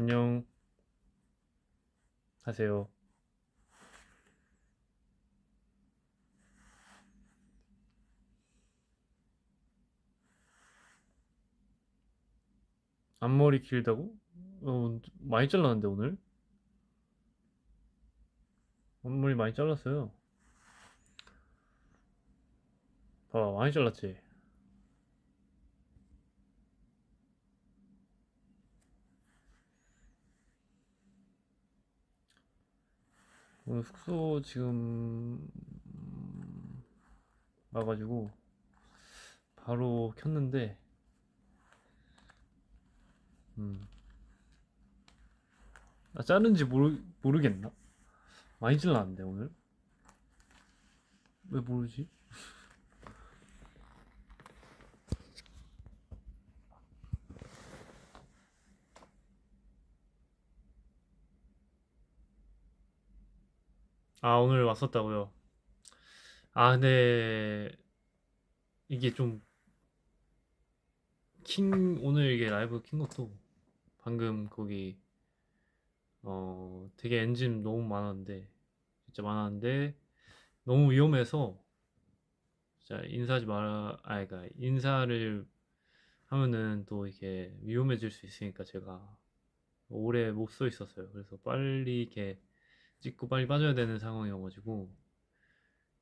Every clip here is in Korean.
안녕 하세요. 앞머리 길다고? 어, 많이 잘랐는데 오늘? 앞머리 많이 잘랐어요. 봐봐, 많이 잘랐지? 오늘 숙소 지금 와가지고 바로 켰는데 음. 나 자른지 모르, 모르겠나? 많이 잘랐는데 오늘? 왜 모르지? 아 오늘 왔었다고요? 아 근데 이게 좀킨 오늘 이게 라이브 킨 것도 방금 거기 어 되게 엔진 너무 많았는데 진짜 많았는데 너무 위험해서 진짜 인사하지 마라 아니 그러니까 인사를 하면은 또 이렇게 위험해질 수 있으니까 제가 오래 못 서 있었어요. 그래서 빨리 이렇게 찍고 빨리 빠져야 되는 상황이어가지고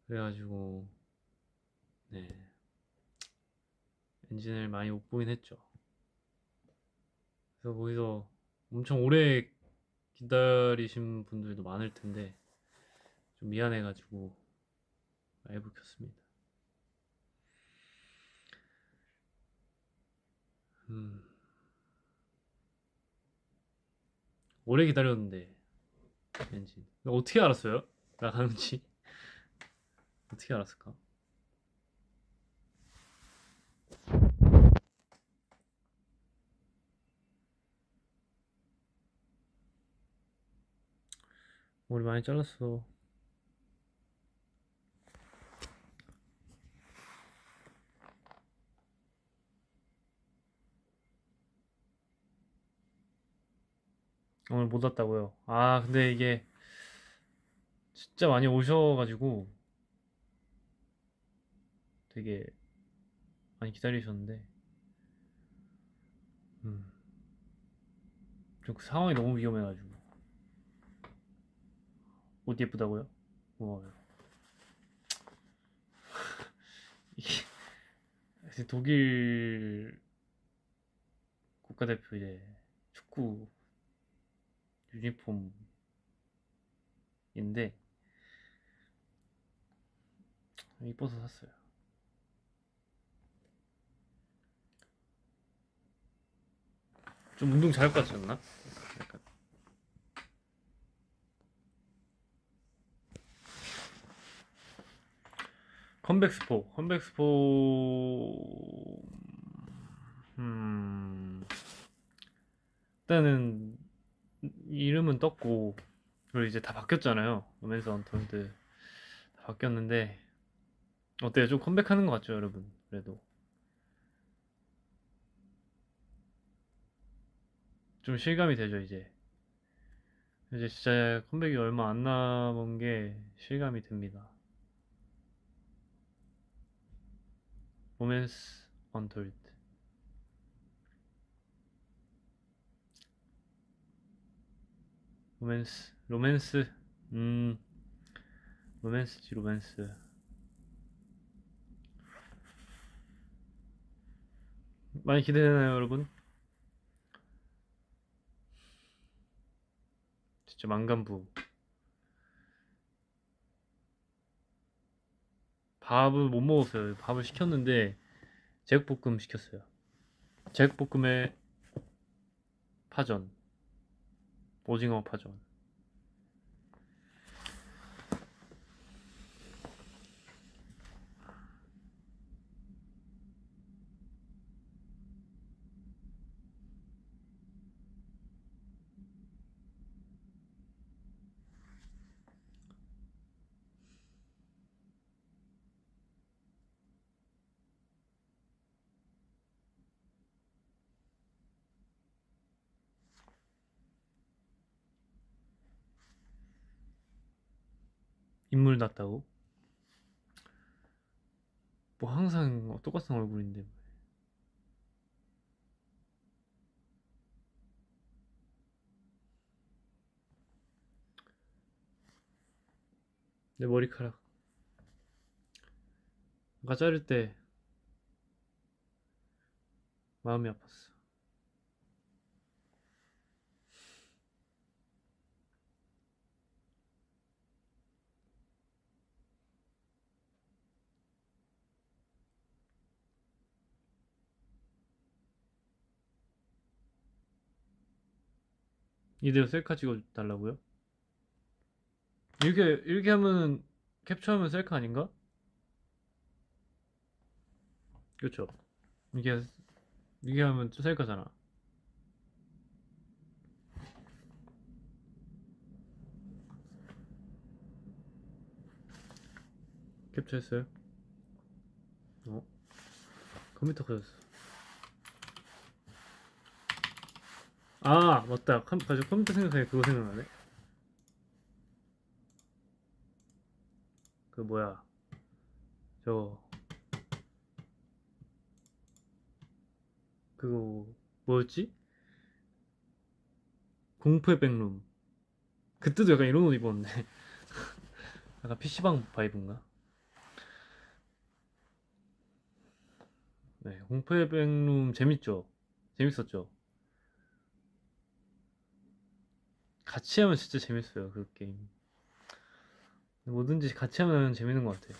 그래가지고 네 엔진을 많이 못 보긴 했죠. 그래서 거기서 엄청 오래 기다리신 분들도 많을 텐데 좀 미안해가지고 라이브 켰습니다. 음 오래 기다렸는데 엔진 어떻게 알았어요? 나가는지 어떻게 알았을까? 머리 많이 잘랐어. 오늘 못 왔다고요. 아, 근데 이게 진짜 많이 오셔가지고 되게 많이 기다리셨는데, 음, 좀 그 상황이 너무 위험해가지고 옷 예쁘다고요? 고마워요. 이게 독일 국가대표 이제 축구 유니폼인데 이뻐서 샀어요. 좀 운동 잘할 것 같지 않나? 약간. 컴백 스포, 컴백 스포, 음, 일단은 이름은 떴고 그리고 이제 다 바뀌었잖아요. 로맨스 언턴드 다 바뀌었는데 어때요? 좀 컴백하는 것 같죠, 여러분? 그래도 좀 실감이 되죠, 이제. 이제 진짜 컴백이 얼마 안 남은 게 실감이 됩니다. 로맨스 언톨드 로맨스 로맨스. 음 로맨스지 로맨스. 많이 기대되나요 여러분? 진짜 만감부. 밥을 못 먹었어요. 밥을 시켰는데 제육볶음 시켰어요. 제육볶음에 파전 오징어 파전 인물 났다고? 뭐 항상 똑같은 얼굴인데. 내 머리카락. 아까 자를 때 마음이 아팠어 이대로 셀카 찍어달라고요? 이렇게 이렇게 하면 캡처하면 셀카 아닌가? 그렇죠. 이게 이게 하면 또 셀카잖아. 캡처했어요? 어? 컴퓨터 꺼졌어. 아 맞다. 컴, 맞아 컴퓨터 생각하니 그거 생각나네. 그 뭐야 저 그거 뭐였지? 공포의 백룸 그때도 약간 이런 옷 입었는데 약간 PC방 바이브인가? 네 공포의 백룸 재밌죠? 재밌었죠? 같이 하면 진짜 재밌어요 그 게임 뭐든지 같이 하면 재밌는 것 같아.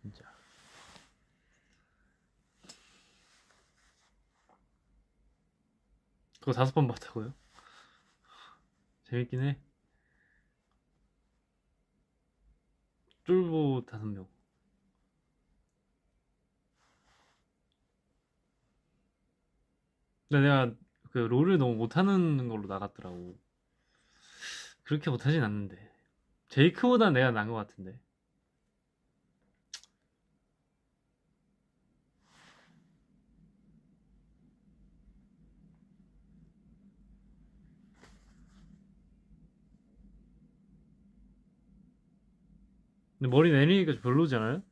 진짜. 그거 다섯 번 봤다고요? 재밌긴 해. 쫄보 다섯 명. 근데 내가 그 롤을 너무 못하는 걸로 나갔더라고. 그렇게 못하진 않는데. 제이크보다 내가 나은 것 같은데. 근데 머리 내리니까 좀 별로잖아요?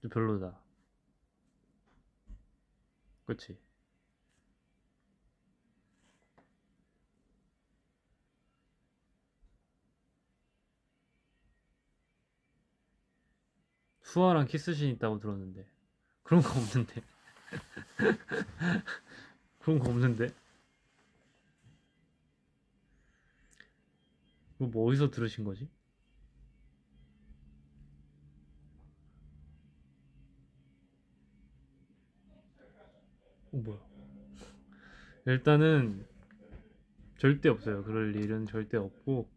좀 별로다. 그치? 수아랑 키스신 있다고 들었는데. 그런 거 없는데. 그런 거 없는데. 뭐, 뭐 어디서 들으신 거지? 어, 뭐야? 일단은 절대 없어요. 그럴 일은 절대 없고.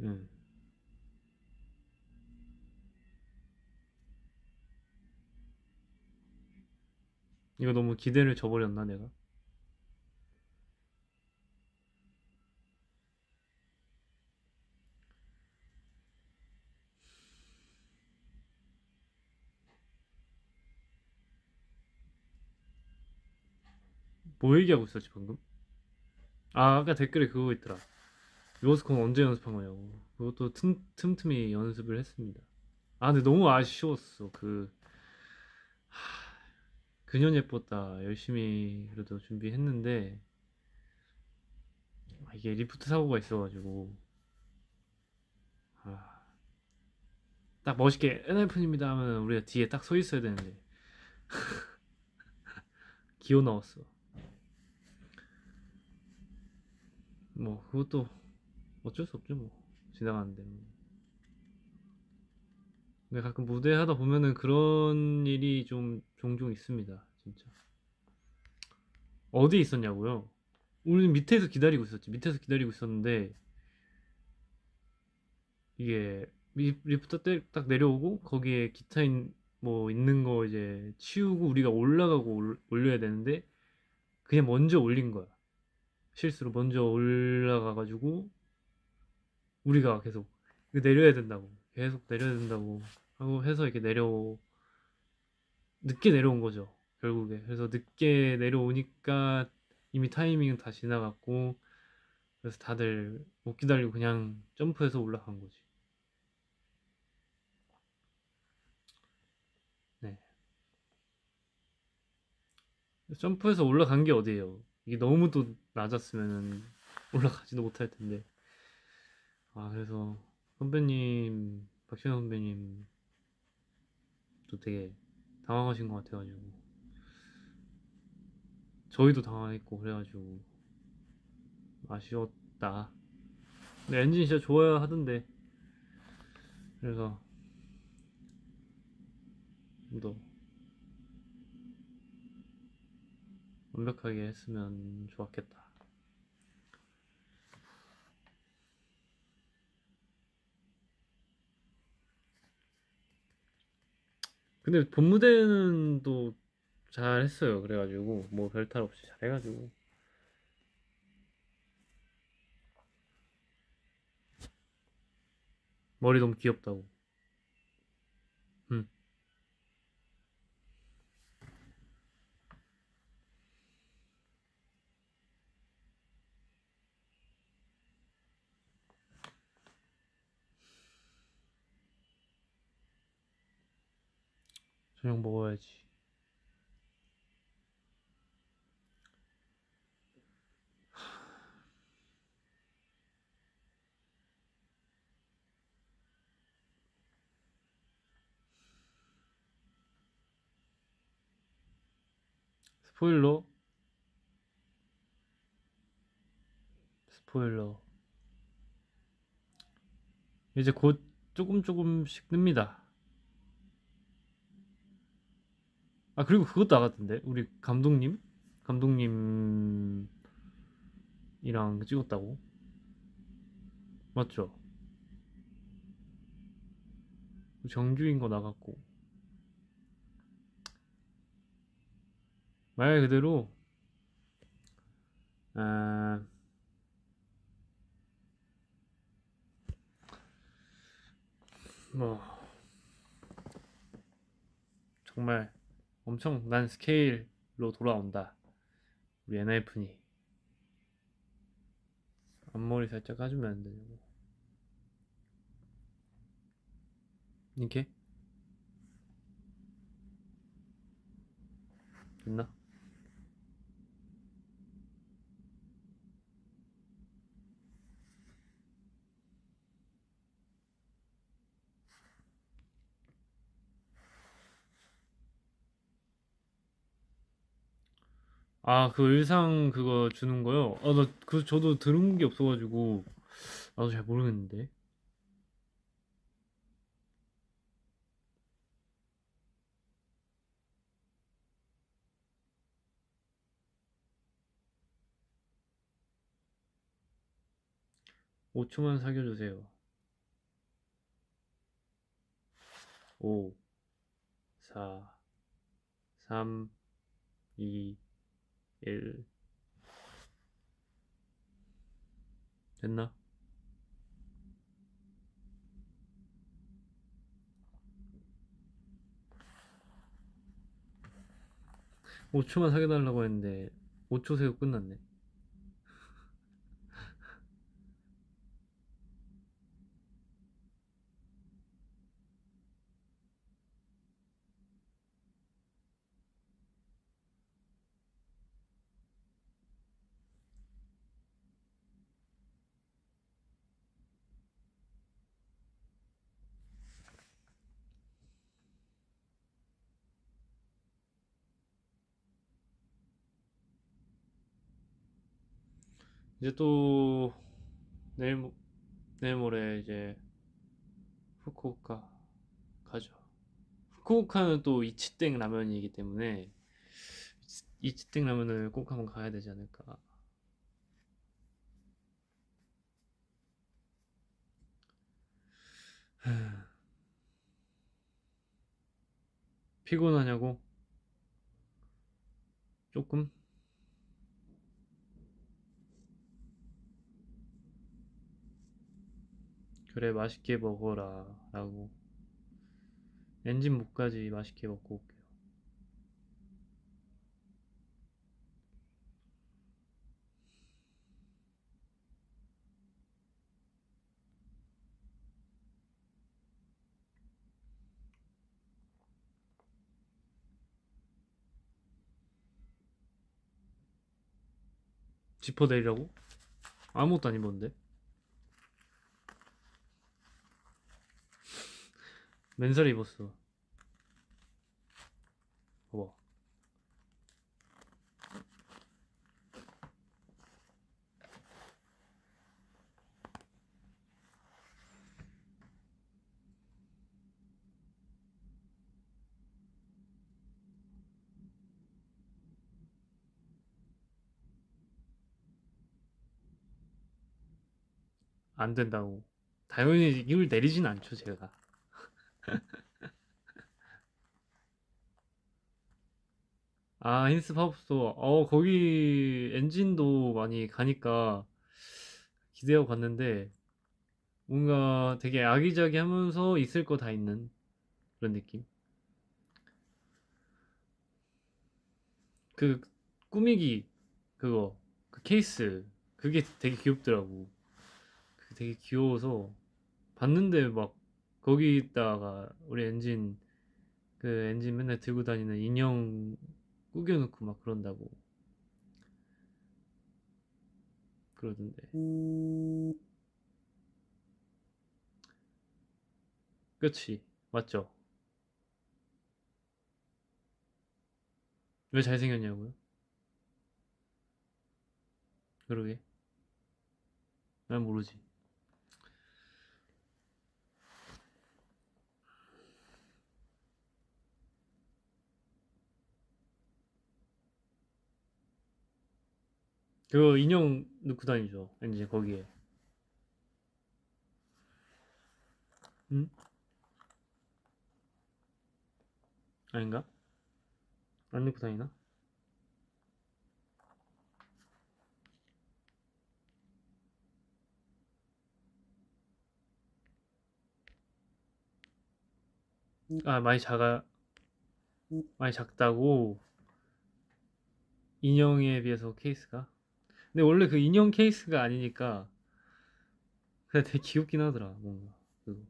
음. 이거 너무 기대를 저버렸나 내가? 뭐 얘기하고 있었지 방금? 아 아까 댓글에 그거 있더라 요스콘 언제 연습한 거냐고 그것도 틈, 틈틈이 연습을 했습니다 아 근데 너무 아쉬웠어 그 그년 예뻤다. 열심히 그래도 준비했는데 아, 이게 리프트 사고가 있어가지고. 아, 딱 멋있게 NF입니다 하면 우리가 뒤에 딱 서 있어야 되는데. 기어 나왔어. 뭐 그것도 어쩔 수 없죠 뭐. 지나가는데 근데 가끔 무대 하다 보면은 그런 일이 좀 종종 있습니다. 진짜. 어디 있었냐고요? 우리는 밑에서 기다리고 있었지. 밑에서 기다리고 있었는데 이게 리프트가 딱 내려오고 거기에 기타 인, 뭐 있는 거 이제 치우고 우리가 올라가고 올려야 되는데 그냥 먼저 올린 거야. 실수로 먼저 올라가가지고 우리가 계속 내려야 된다고 계속 내려야 된다고 하고 해서 이렇게 내려 늦게 내려온 거죠. 결국에. 그래서 늦게 내려오니까 이미 타이밍은 다 지나갔고 그래서 다들 못 기다리고 그냥 점프해서 올라간 거지. 네. 점프해서 올라간 게 어디예요? 이게 너무 또 낮았으면 올라가지도 못할 텐데. 아, 그래서 선배님, 박신호 선배님 또 되게 당황하신 것 같아가지고. 저희도 당황했고, 그래가지고. 아쉬웠다. 근데 엔진 진짜 좋아야 하던데. 그래서 또 완벽하게 했으면 좋았겠다. 근데 본 무대는 또 잘했어요. 그래가지고 뭐 별 탈 없이 잘해가지고 머리 너무 귀엽다고. 응. 저녁 먹어야지. 스포일러? 스포일러. 이제 곧 조금 조금씩 뜹니다 아 그리고 그것도 나갔던데? 우리 감독님? 감독님이랑 찍었다고? 맞죠? 정주인 거 나갔고. 말 그대로 아, 뭐 정말 엄청난 스케일로 돌아온다. 우리 NF니 앞머리 살짝 까주면 안 되냐고. 이렇게 됐나? 아, 그 의상 그거 주는 거요? 아, 나 그 저도 들은 게 없어가지고 나도 잘 모르겠는데. 5초만 사겨주세요. 5, 4, 3, 2, 1 됐나? (5초만) 사겨달라고 했는데 (5초) 세고 끝났네 이제 또 내일 모, 내일 모레 이제 후쿠오카 가죠. 후쿠오카는 또 이치땡 라면이기 때문에 이치땡 라면을 꼭 한번 가야 되지 않을까. 피곤하냐고? 조금? 그래 맛있게 먹어라. 라고. 엔진 목까지 맛있게 먹고 올게요. 지퍼 내리라고? 아무것도 안 입었는데? 맨살에 입었어. 봐봐. 안 된다고. 당연히 이걸 내리진 않죠 제가 아 힌스 팝스토어. 어 거기 엔진도 많이 가니까 기대하고 갔는데 뭔가 되게 아기자기 하면서 있을 거 다 있는 그런 느낌. 그 꾸미기 그거 그 케이스 그게 되게 귀엽더라고. 그게 되게 귀여워서 봤는데 막 거기다가 우리 엔진 그 엔진 맨날 들고 다니는 인형 꾸겨놓고 막 그런다고 그러던데. 그치. 맞죠? 왜 잘생겼냐고요? 그러게. 난 모르지 그 인형 넣고 다니죠 이제 거기에 응? 아닌가? 안 넣고 다니나? 아 많이 작아 많이 작다고 인형에 비해서 케이스가 근데 원래 그 인형 케이스가 아니니까 그냥 되게 귀엽긴 하더라 뭔가. 그거.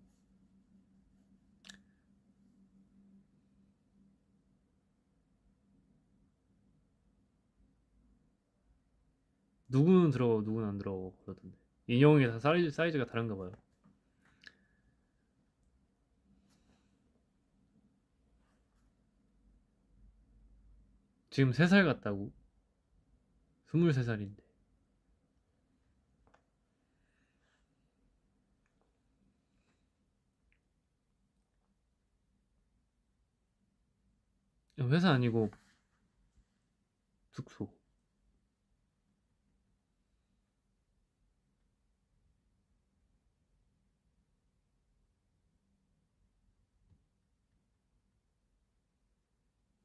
누구는 들어가고 누구는 안 들어가고 그러던데. 인형이 다 사이즈, 사이즈가 다른가 봐요. 지금 3살 같다고? 23살인데 회사 아니고 숙소.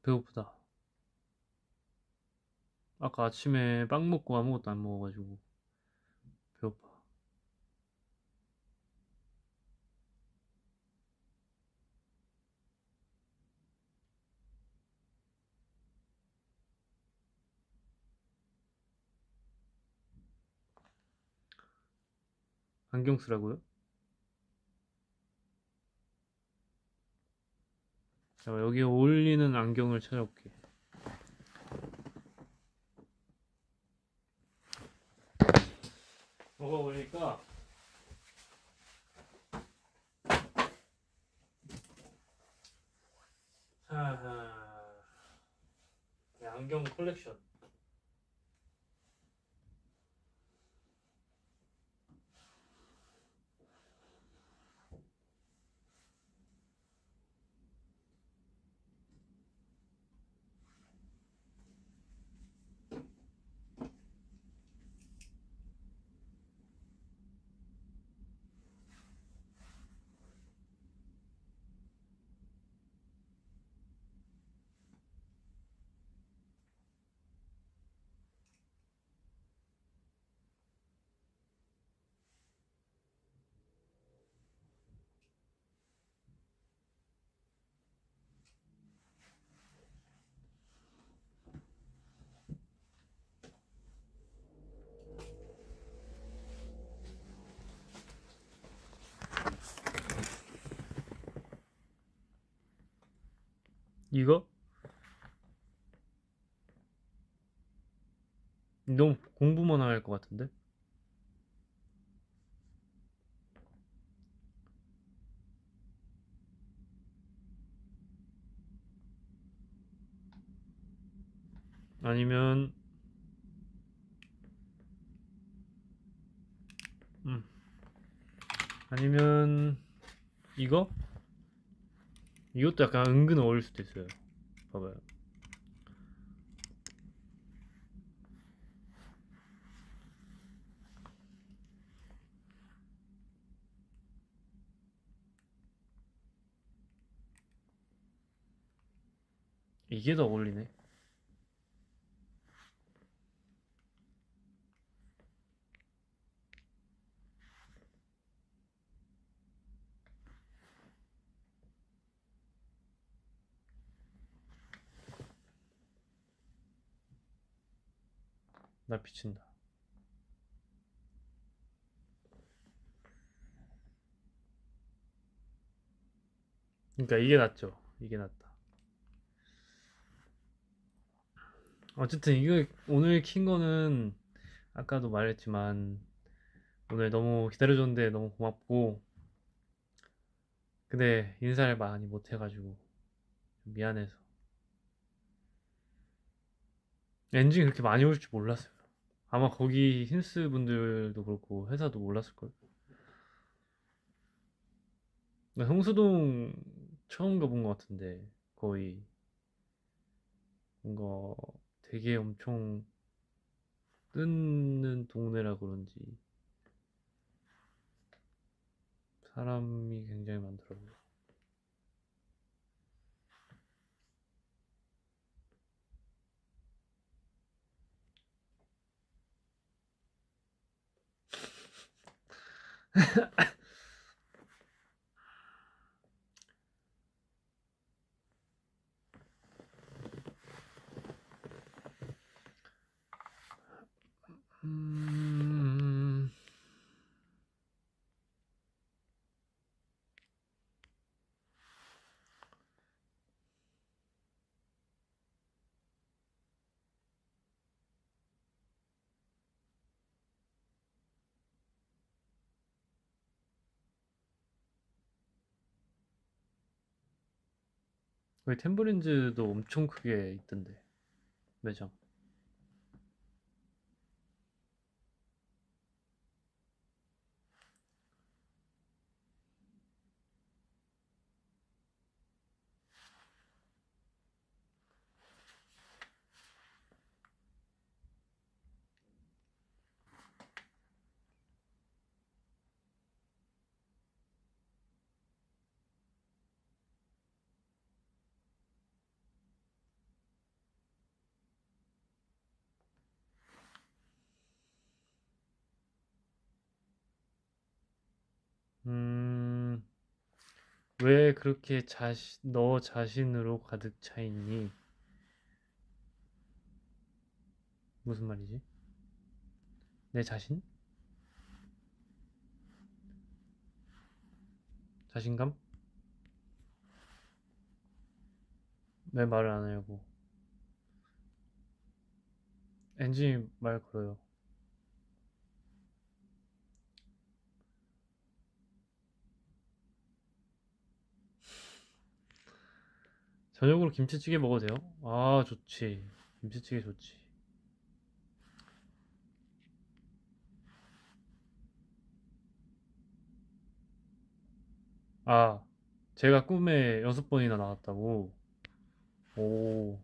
배고프다. 아까 아침에 빵 먹고 아무것도 안 먹어가지고 배고파 안경 쓰라고요? 자, 여기 어울리는 안경을 찾아볼게. 어울릴까? 하하. 네, 안경 컬렉션. 이거? 너무 공부만 할 것 같은데? 아니면 음 아니면 이거? 이것도 약간 은근 어울릴 수도 있어요. 봐봐요. 이게 더 어울리네 나 비친다. 그러니까 이게 낫죠. 이게 낫다. 어쨌든 이거 오늘 킨 거는 아까도 말했지만 오늘 너무 기다려줬는데 너무 고맙고 근데 인사를 많이 못 해가지고 미안해서 엔진 그렇게 많이 올 줄 몰랐어요. 아마 거기 힌스 분들도 그렇고 회사도 몰랐을걸. 나 성수동 처음 가본 것 같은데 거의 뭔가 되게 엄청 뜨는 동네라 그런지 사람이 굉장히 많더라고요. 음... 거기 템버린즈도 엄청 크게 있던데 매장. 왜 그렇게 자신, 너 자신으로 가득 차 있니? 무슨 말이지? 내 자신? 자신감? 왜 말을 안 하냐고. 엔진이 말 걸어요. 저녁으로 김치찌개 먹어도 돼요? 아, 좋지. 김치찌개 좋지. 아, 제가 꿈에 여섯 번이나 나왔다고? 오,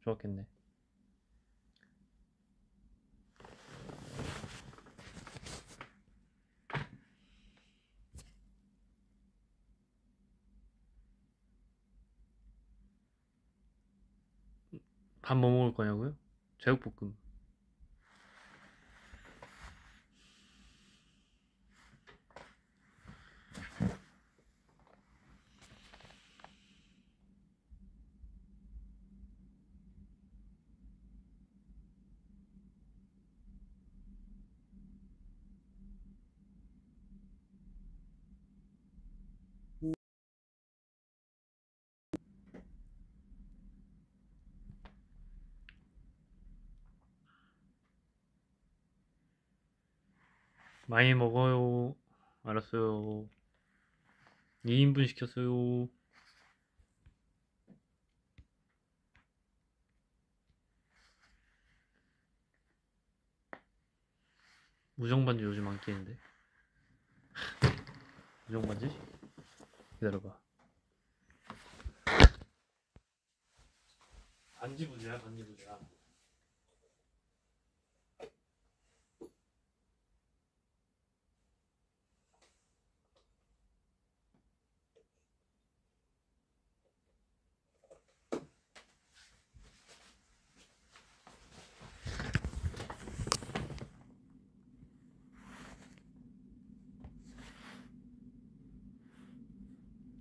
좋았겠네. 밥 뭐 먹을 거냐고요? 제육볶음. 많이 먹어요. 알았어요. 2인분 시켰어요. 우정반지 요즘 안 끼는데. 우정반지? 기다려봐. 반지 부자야, 반지 부자.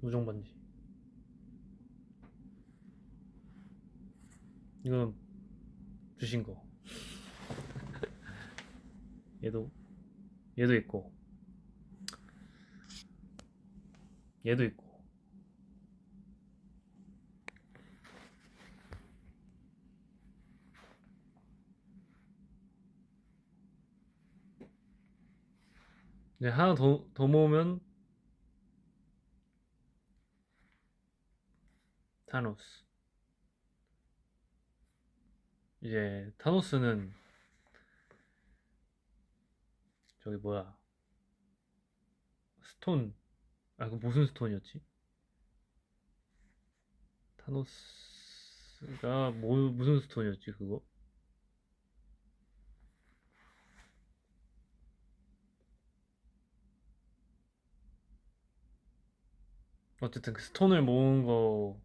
우정 반지. 이건 주신 거. 얘도 얘도 있고 얘도 있고 이제 하나 더, 더 모으면 타노스 이제 타노스는 저기 뭐야 stone 아 그 무슨 stone이었지? 타노스가 뭐 무슨 stone이었지 그거? 어쨌든 그 stone을 모은 거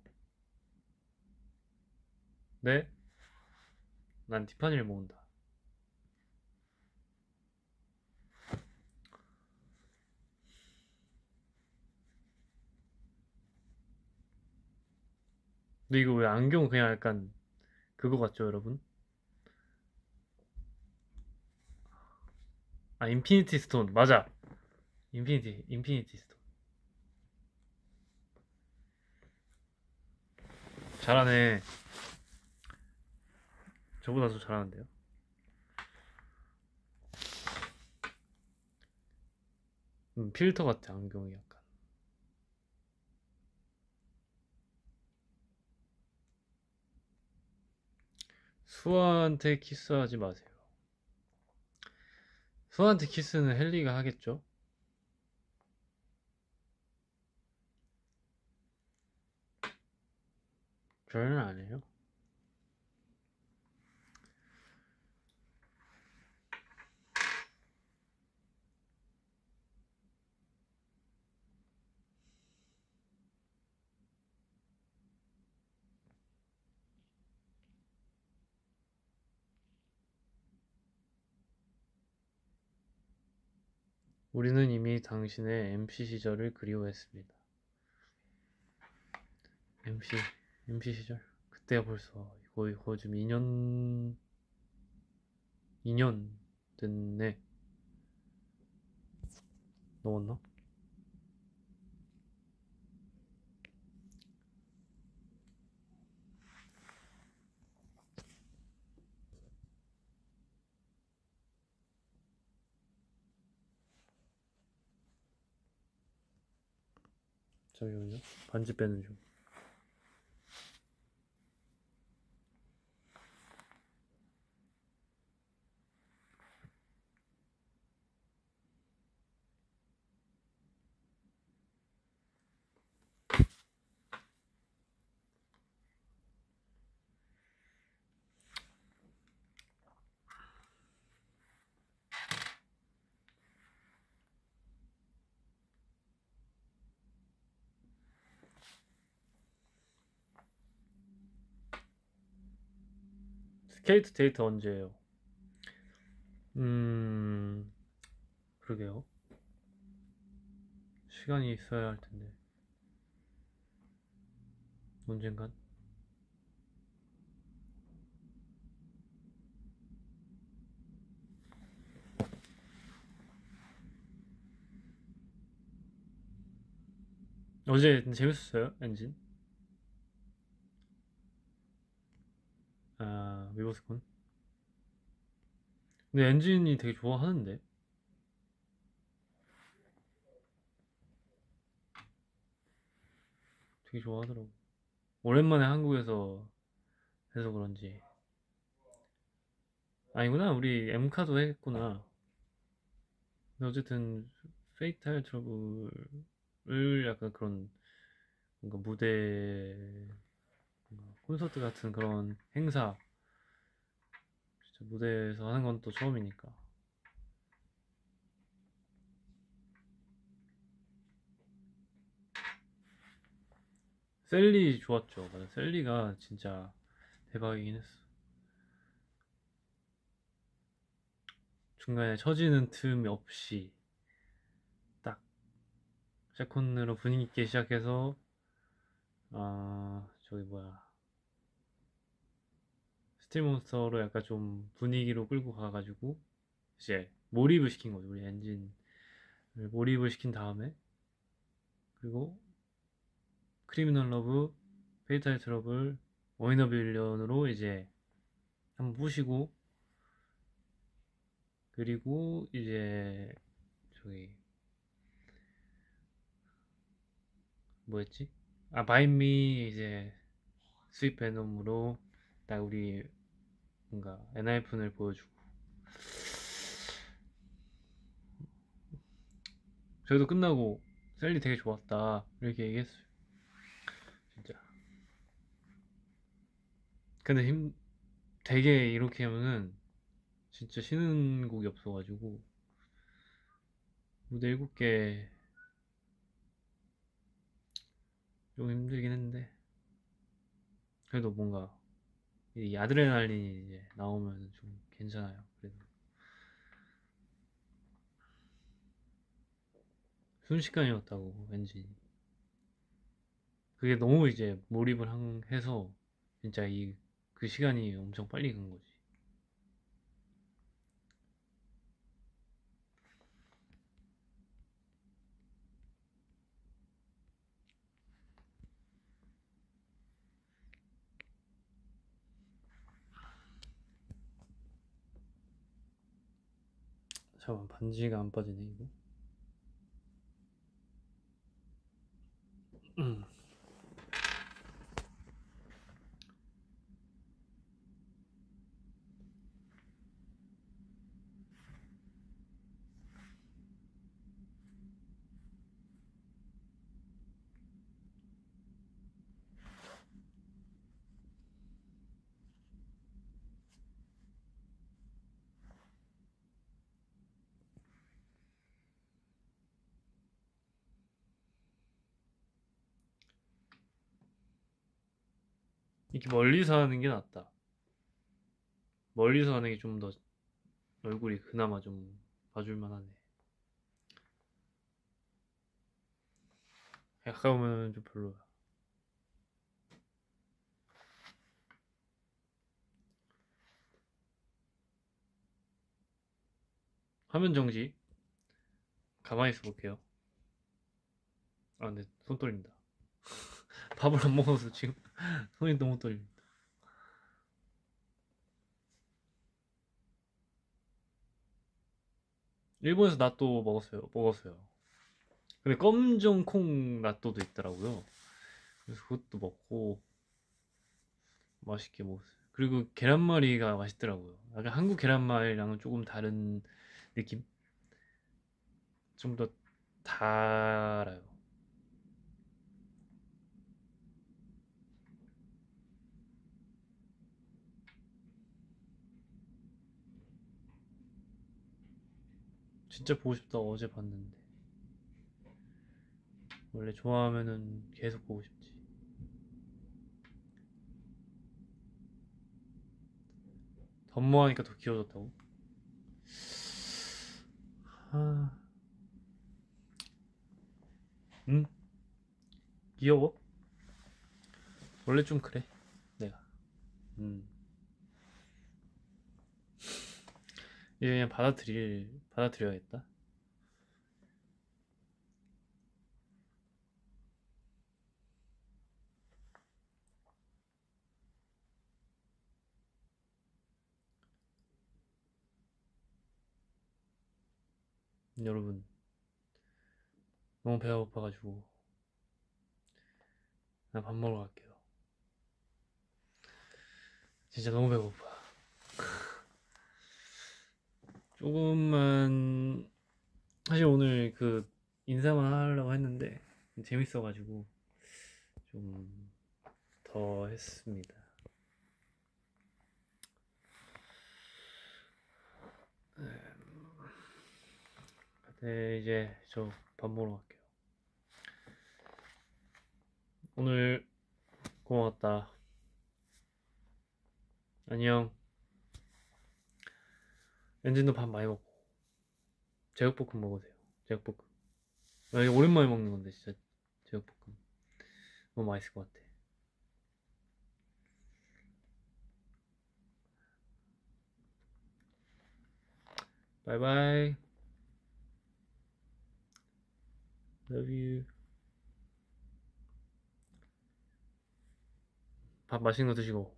네? 난 티파니를 모은다. 근데 이거 왜 안경 그냥 약간 그거 같죠, 여러분? 아, Infinity Stone. 맞아. Infinity, Infinity Stone. 잘하네. 저보다 더 잘하는데요. 음, 필터 같아, 안경이 약간. 수아한테 키스하지 마세요. 수아한테 키스는 헨리가 하겠죠? 저는 안 해요. 우리는 이미 당신의 MC 시절을 그리워했습니다. MC, MC 시절? 그때가 벌써 거의, 거의 좀 2년, 2년 됐네. 넘었나? 잠시만요. 반지 빼는 중. 스케이트 데이트 언제예요? 음, 그러게요. 시간이 있어야 할 텐데. 언젠간. 어제 재밌었어요, 엔진? 아 위버스콘? 근데 엔진이 되게 좋아하는데? 되게 좋아하더라고. 오랜만에 한국에서 해서 그런지. 아니구나 우리 M카도 했구나. 근데 어쨌든 페이탈 트러블을 약간 그런 뭔가 무대 콘서트 같은 그런 행사, 무대에서 하는 건 또 처음이니까. 셀리 좋았죠. 맞아. 셀리가 진짜 대박이긴 했어. 중간에 처지는 틈 없이 딱 second로 분위기 있게 시작해서 아 저기 뭐야 Still Monster로 약간 좀 분위기로 끌고 가가지고 이제 몰입을 시킨 거죠. 우리 엔진을 몰입을 시킨 다음에 그리고 Criminal Love, Fatal Trouble, One in a Billion으로 이제 한번 부시고 그리고 이제 저기 뭐였지? 아 Bite Me 이제 Sweet Venom으로 딱 우리 뭔가 엔하이픈을 보여주고 저희도 끝나고 셋리 되게 좋았다 이렇게 얘기했어요. 진짜. 근데 힘 되게 이렇게 하면은 진짜 쉬는 곡이 없어가지고 무대 일곱 개 좀 힘들긴 했는데 그래도 뭔가 이 아드레날린이 이제 나오면 좀 괜찮아요. 그래도 순식간이었다고 왠지 그게 너무 이제 몰입을 한- 해서 진짜 이 그 시간이 엄청 빨리 간 거지. 잠깐 반지가 안 빠지네 이거. 음. 이렇게 멀리서 하는 게 낫다. 멀리서 하는 게 좀 더 얼굴이 그나마 좀 봐줄 만 하네. 가까우면 좀 별로야. 화면 정지. 가만히 있어 볼게요. 아, 근데 손 떨린다. 밥을 안 먹어서 지금 손이 너무 떨립니다. 일본에서 나또 먹었어요. 먹었어요. 근데 검정 콩 나또도 있더라고요. 그래서 그것도 먹고 맛있게 먹었어요. 그리고 계란말이가 맛있더라고요. 약간 한국 계란말이랑은 조금 다른 느낌? 좀 더 달아요. 진짜 보고 싶다 어제 봤는데 원래 좋아하면은 계속 보고 싶지 덤모하니까 더 귀여워졌다고? 아... 응? 귀여워? 원래 좀 그래 내가 음 이제 그냥 받아들일 받아들여야겠다. 여러분 너무 배가 고파가지고 나 밥 먹으러 갈게요. 진짜 너무 배고파. 조금만 사실 오늘 그 인사만 하려고 했는데 재밌어가지고 좀 더 했습니다. 네, 이제 저 밥 먹으러 갈게요. 오늘 고마웠다. 안녕. 엔진도 밥 많이 먹고 제육볶음 먹으세요. 제육볶음. 나 이거 오랜만에 먹는 건데 진짜 제육볶음 너무 맛있을 것 같아. 바이바이. Love you. 밥 맛있는 거 드시고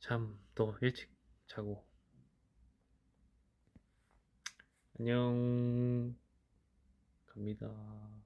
잠또 일찍 자고 안녕 갑니다.